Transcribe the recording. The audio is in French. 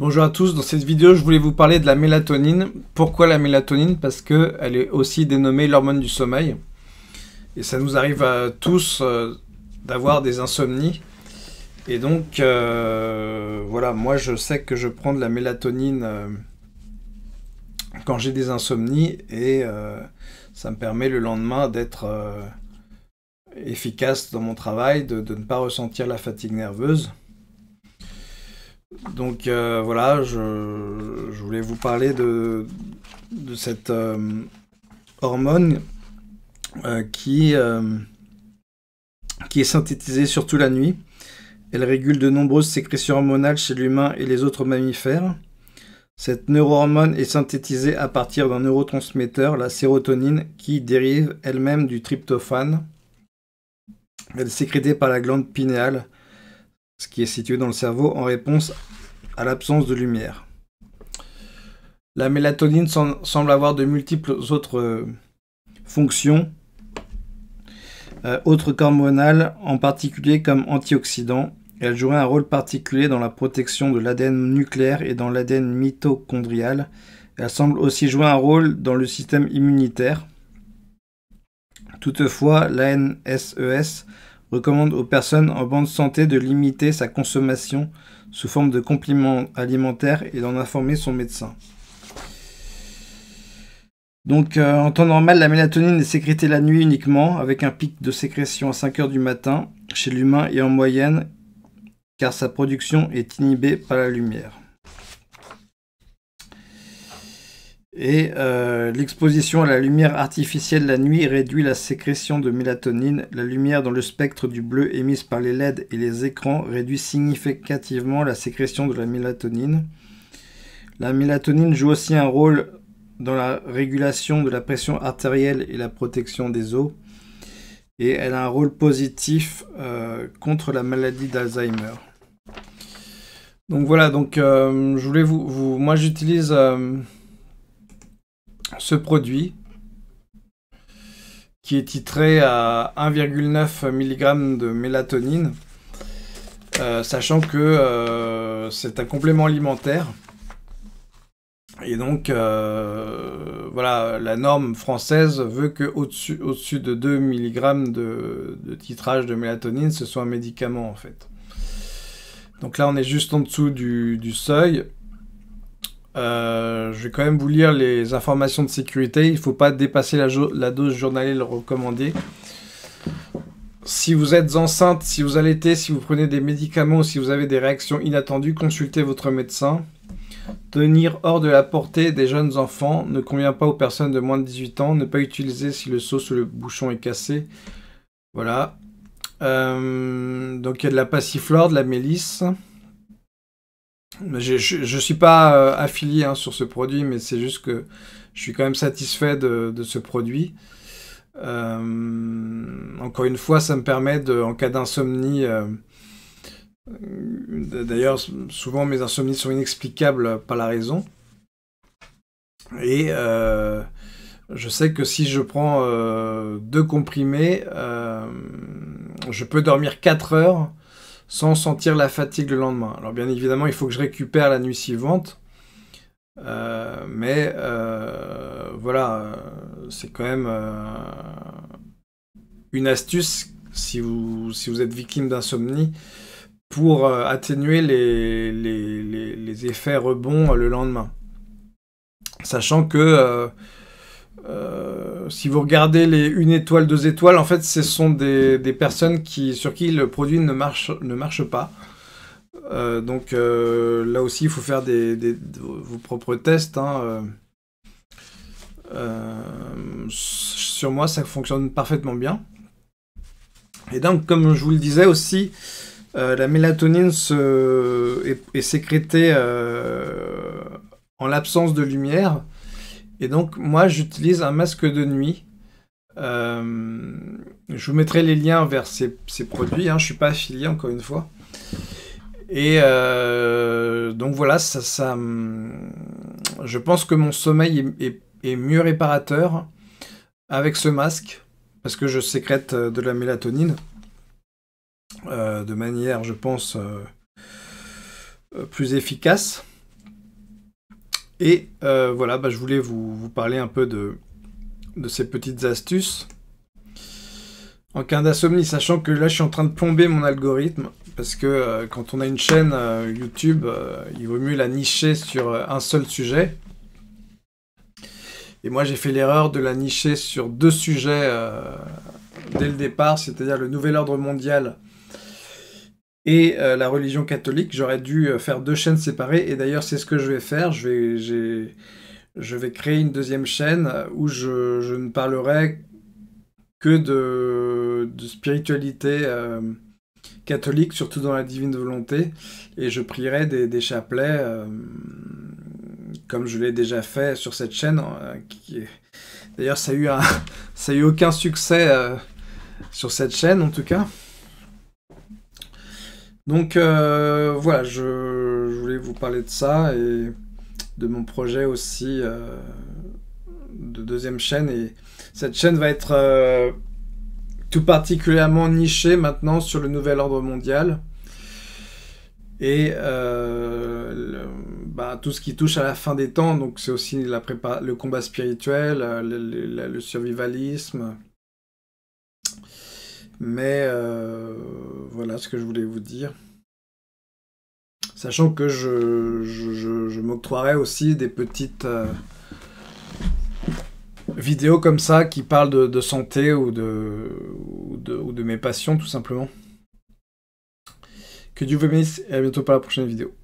Bonjour à tous, dans cette vidéo je voulais vous parler de la mélatonine. Pourquoi la mélatonine? Parce qu'elle est aussi dénommée l'hormone du sommeil. Et ça nous arrive à tous euh, d'avoir des insomnies. Et donc euh, voilà, moi je sais que je prends de la mélatonine euh, quand j'ai des insomnies et ça me permet le lendemain d'être efficace dans mon travail, de ne pas ressentir la fatigue nerveuse. Donc euh, voilà, je, voulais vous parler de, cette euh, hormone euh, qui, qui est synthétisée surtout la nuit. Elle régule de nombreuses sécrétions hormonales chez l'humain et les autres mammifères. Cette neurohormone est synthétisée à partir d'un neurotransmetteur, la sérotonine, qui dérive elle-même du tryptophane. Elle est sécrétée par la glande pinéale, ce qui est situé dans le cerveau en réponse à l'absence de lumière. La mélatonine semble avoir de multiples autres euh, fonctions, euh, autres qu'hormonales, en particulier comme antioxydant. Elle jouerait un rôle particulier dans la protection de l'ADN nucléaire et dans l'ADN mitochondrial. Elle semble aussi jouer un rôle dans le système immunitaire. Toutefois, l'ANSES recommande aux personnes en bonne santé de limiter sa consommation sous forme de compléments alimentaires et d'en informer son médecin. Donc euh, en temps normal, la mélatonine est sécrétée la nuit uniquement, avec un pic de sécrétion à 5 heures du matin chez l'humain et en moyenne, car sa production est inhibée par la lumière. Et euh, l'exposition à la lumière artificielle la nuit réduit la sécrétion de mélatonine. La lumière dans le spectre du bleu émise par les LED et les écrans réduit significativement la sécrétion de la mélatonine. La mélatonine joue aussi un rôle dans la régulation de la pression artérielle et la protection des os. Et elle a un rôle positif euh, contre la maladie d'Alzheimer. Donc voilà, donc euh, je voulais vous, moi j'utilise ce produit qui est titré à 1,9 mg de mélatonine, euh, sachant que euh, c'est un complément alimentaire. Et donc, euh, voilà, la norme française veut que au-dessus au de 2 mg de, titrage de mélatonine, ce soit un médicament en fait. Donc là, on est juste en dessous du seuil. Euh, je vais quand même vous lire les informations de sécurité. Il ne faut pas dépasser la, dose journalière recommandée. Si vous êtes enceinte, si vous allaitez, si vous prenez des médicaments ou si vous avez des réactions inattendues, consultez votre médecin. Tenir hors de la portée des jeunes enfants ne convient pas aux personnes de moins de 18 ans. Ne pas utiliser si le seau sous le bouchon est cassé. Voilà. Euh, donc il y a de la passiflore, de la mélisse. Je ne suis pas euh, affilié hein, sur ce produit, mais c'est juste que je suis quand même satisfait de, ce produit. Euh, encore une fois, ça me permet, de, en cas d'insomnie, euh, d'ailleurs, souvent mes insomnies sont inexplicables par la raison. Et je sais que si je prends deux comprimés, je peux dormir 4 heures sans sentir la fatigue le lendemain. Alors bien évidemment, il faut que je récupère la nuit suivante. Euh, mais euh, voilà, euh, c'est quand même une astuce si vous, si vous êtes victime d'insomnie pour atténuer les, les, effets rebonds le lendemain. Sachant que si vous regardez les une étoile, deux étoiles, en fait, ce sont des, personnes qui, sur qui le produit ne marche, ne marche pas. Euh, donc euh, là aussi, il faut faire des, vos propres tests. Hein, sur moi, ça fonctionne parfaitement bien. Et donc, comme je vous le disais aussi, la mélatonine est, sécrétée en l'absence de lumière. Et donc, moi, j'utilise un masque de nuit. Euh, je vous mettrai les liens vers ces, produits. Hein. Je ne suis pas affilié, encore une fois. Et euh, donc voilà, ça, je pense que mon sommeil est, mieux réparateur avec ce masque, parce que je sécrète de la mélatonine euh, de manière, je pense, plus efficace. Et voilà, bah, je voulais vous, parler un peu de, ces petites astuces. En cas d'insomnie, sachant que là je suis en train de plomber mon algorithme, parce que quand on a une chaîne YouTube, il vaut mieux la nicher sur un seul sujet. Et moi, j'ai fait l'erreur de la nicher sur deux sujets euh, dès le départ, c'est-à-dire le nouvel ordre mondial et euh, la religion catholique. J'aurais dû euh, faire deux chaînes séparées, et d'ailleurs, c'est ce que je vais faire. Je vais, créer une deuxième chaîne où je, ne parlerai que de, spiritualité catholique, surtout dans la divine volonté, et je prierai des, chapelets comme je l'ai déjà fait sur cette chaîne. Euh, d'ailleurs, ça a eu ça a eu aucun succès euh, sur cette chaîne, en tout cas. Donc euh, voilà, je, voulais vous parler de ça et de mon projet aussi de deuxième chaîne. Et cette chaîne va être tout particulièrement nichée maintenant sur le nouvel ordre mondial et euh, bah, tout ce qui touche à la fin des temps, donc c'est aussi la le combat spirituel, euh, le, survivalisme. Mais euh, voilà ce que je voulais vous dire. Sachant que je, je, m'octroierai aussi des petites vidéos comme ça qui parlent de, santé ou de, ou de, ou de mes passions tout simplement. Que Dieu vous bénisse et à bientôt pour la prochaine vidéo.